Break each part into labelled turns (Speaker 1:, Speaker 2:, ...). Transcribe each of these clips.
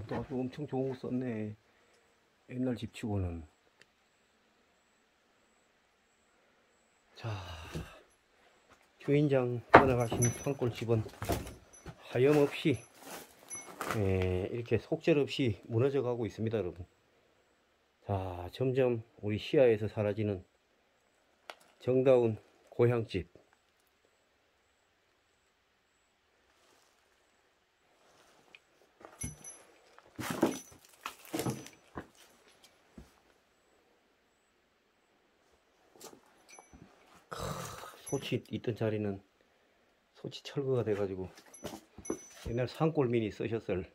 Speaker 1: 나무도 아주 엄청 좋은 거 썼네. 옛날 집치고는. 자, 주인장 떠나가신 산골집은 하염없이 예, 이렇게 속절 없이 무너져 가고 있습니다, 여러분. 자, 점점 우리 시야에서 사라지는 정다운 고향집. 소치 있던 자리는 소치 철거가 돼가지고 옛날 산골민이 쓰셨을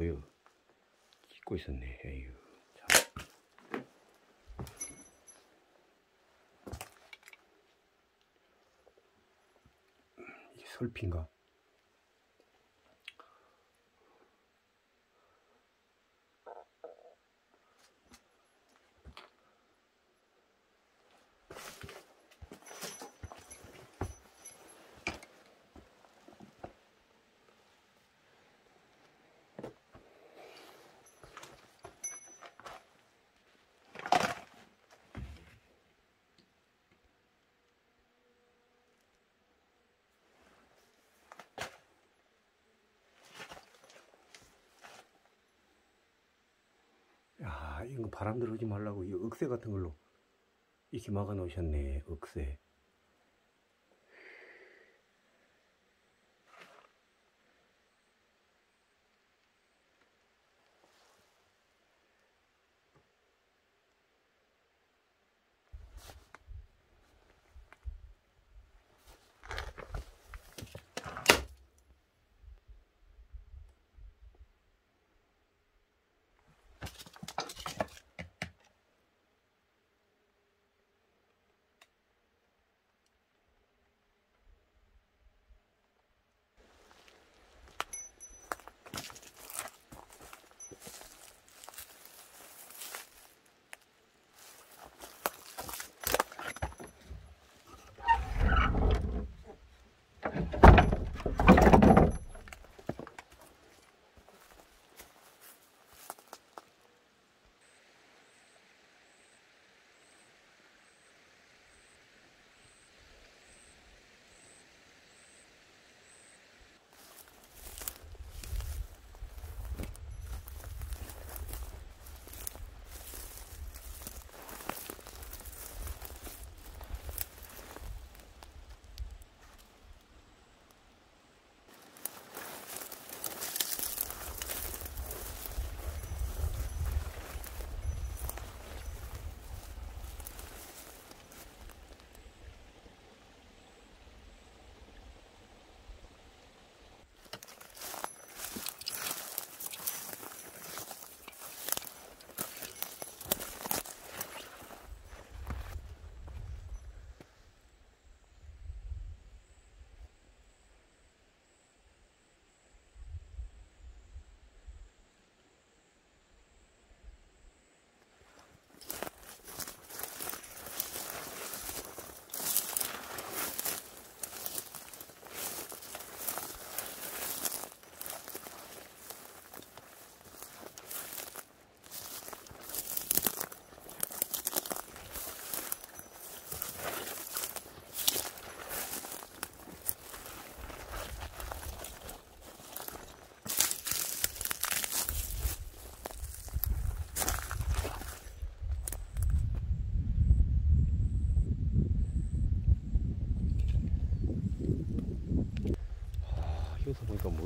Speaker 1: 뭐요? 찍고 있었네. 에휴. 참. 이게 설핀가? 야, 이거 바람 들어오지 말라고 이 억새 같은 걸로 이렇게 막아 놓으셨네. 억새.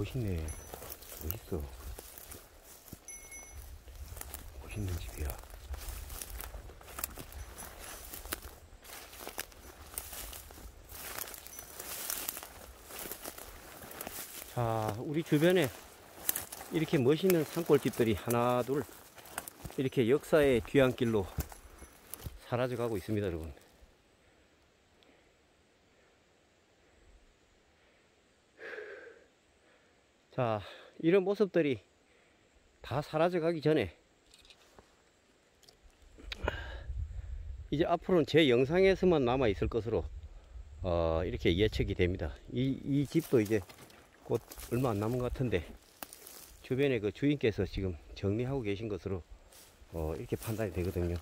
Speaker 1: 멋있네. 멋있어. 멋있는 집이야. 자, 우리 주변에 이렇게 멋있는 산골집들이 하나, 둘, 이렇게 역사의 뒤안길로 사라져 가고 있습니다, 여러분. 자, 이런 모습들이 다 사라져 가기 전에 이제 앞으로는 제 영상에서만 남아 있을 것으로 어, 이렇게 예측이 됩니다. 이, 이 집도 이제 곧 얼마 안 남은 것 같은데 주변에 그 주인께서 지금 정리하고 계신 것으로 어, 이렇게 판단이 되거든요.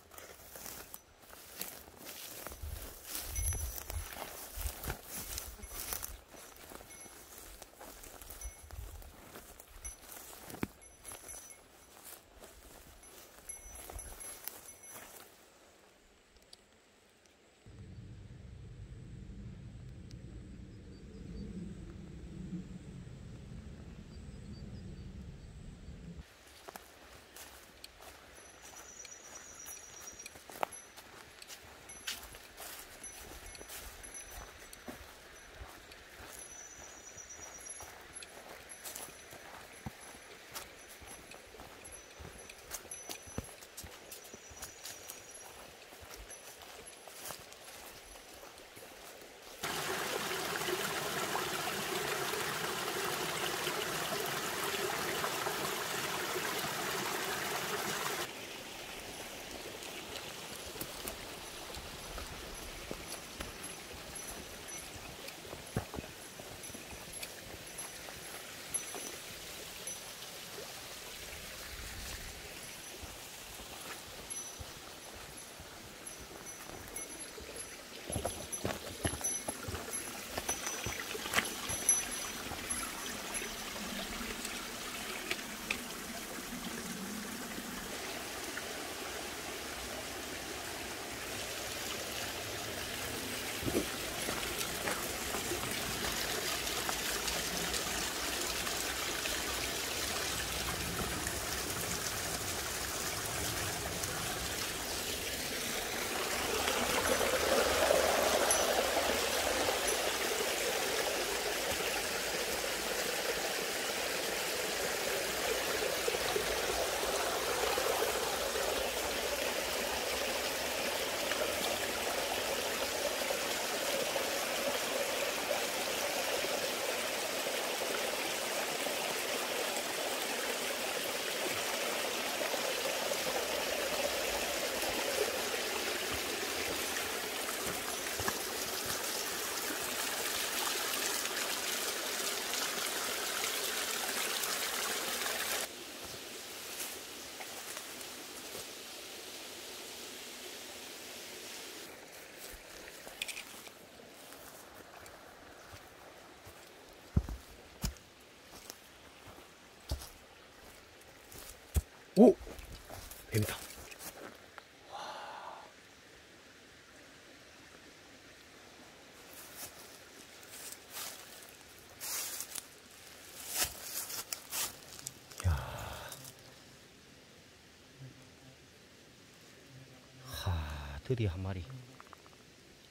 Speaker 1: 하, 드디어 한 마리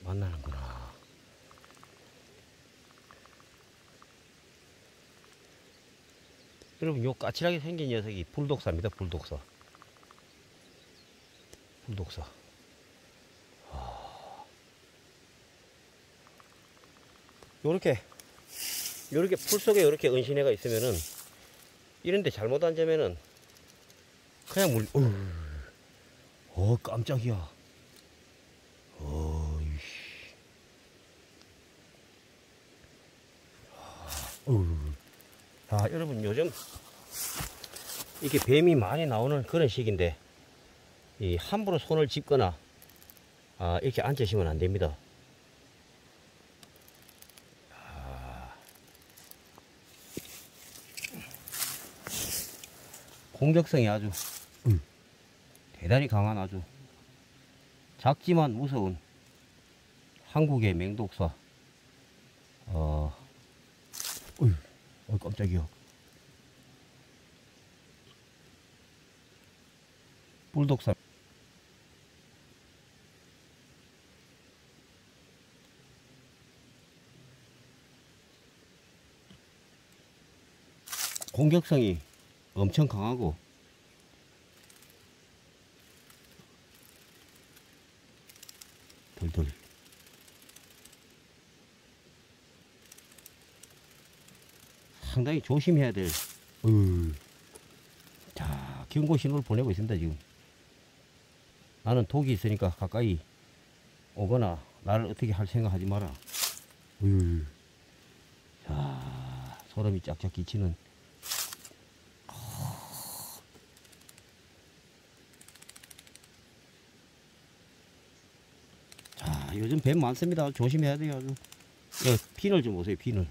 Speaker 1: 만나는구나. 여러분 요 까칠하게 생긴 녀석이 불독사입니다 불독사 불독사 아. 요렇게 요렇게 풀 속에 요렇게 은신해가 있으면은 이런데 잘못 앉으면은 그냥 물. 어 깜짝이야 어이씨 어휴. 자, 여러분 요즘 이게 뱀이 많이 나오는 그런 시기인데 이 함부로 손을 짚거나 아, 이렇게 앉으시면 안 됩니다. 아. 공격성이 아주 음, 대단히 강한 아주 작지만 무서운 한국의 맹독사 어, 어휴. 어 깜짝이야 뿔독사 공격성이 엄청 강하고 덜덜 상당히 조심해야 될, 어휴. 자, 경고 신호를 보내고 있습니다, 지금. 나는 독이 있으니까 가까이 오거나 나를 어떻게 할 생각 하지 마라. 어휴. 자, 소름이 쫙쫙 끼치는. 자, 요즘 뱀 많습니다. 조심해야 돼요. 아주. 야, 핀을 좀 보세요, 핀을.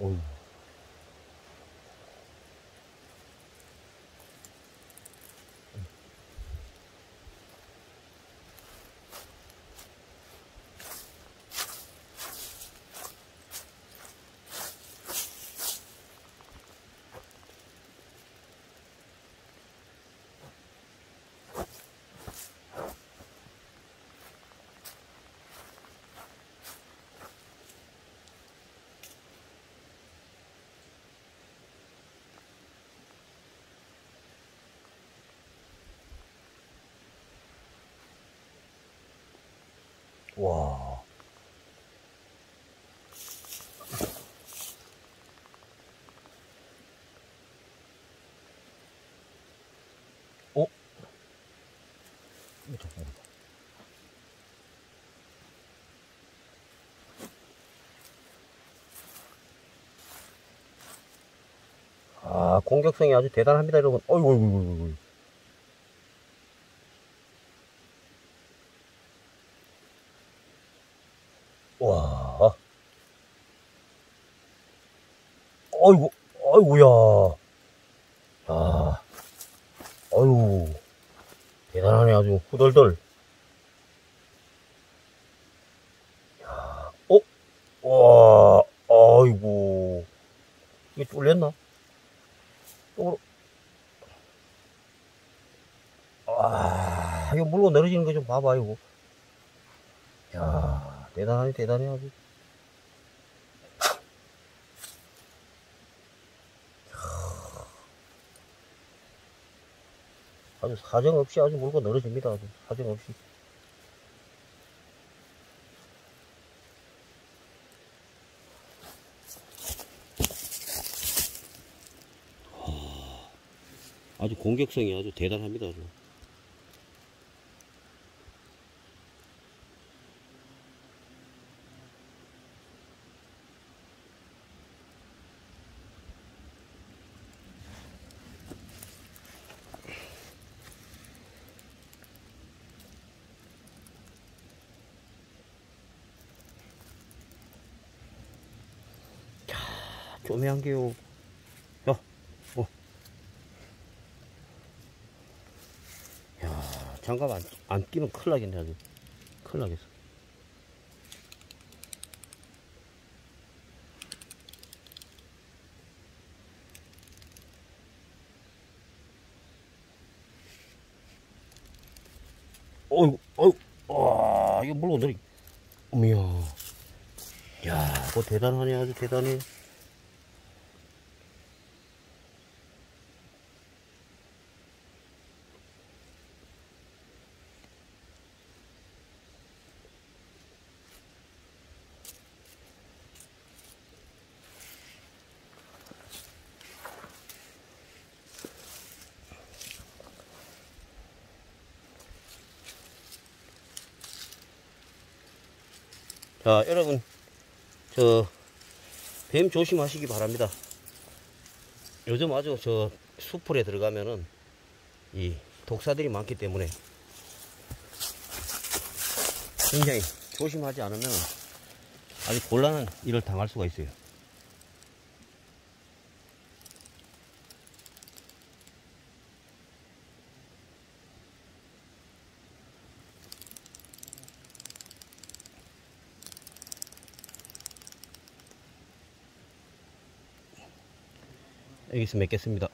Speaker 1: 어휴. 와. 어? 아, 공격성이 아주 대단합니다, 여러분. 어이구, 어이구, 어이구, 어이구. 와. 어이구, 어이구야. 아, 어이구. 대단하네, 아주. 후덜덜. 야, 어? 와, 어이구. 이게 뚫렸나? 또, 아, 이거 물고 내려지는 거 좀 봐봐, 이거. 야, 대단하네, 대단해, 아주. 아주 사정없이 아주 물고 늘어집니다. 아주 사정없이. 아주 공격성이 아주 대단합니다. 아주. 쪼매한 게요. 야, 어. 야, 장갑 안, 안 끼면 큰일 나겠네, 아주. 큰일 나겠어. 어이구, 어이구, 와, 이거 내리. 어미야. 야, 그거 대단하네, 아주 대단해. 자, 여러분, 저, 뱀 조심하시기 바랍니다. 요즘 아주 저 수풀에 들어가면은 이 독사들이 많기 때문에 굉장히 조심하지 않으면 아주 곤란한 일을 당할 수가 있어요. 여기서 맺겠습니다.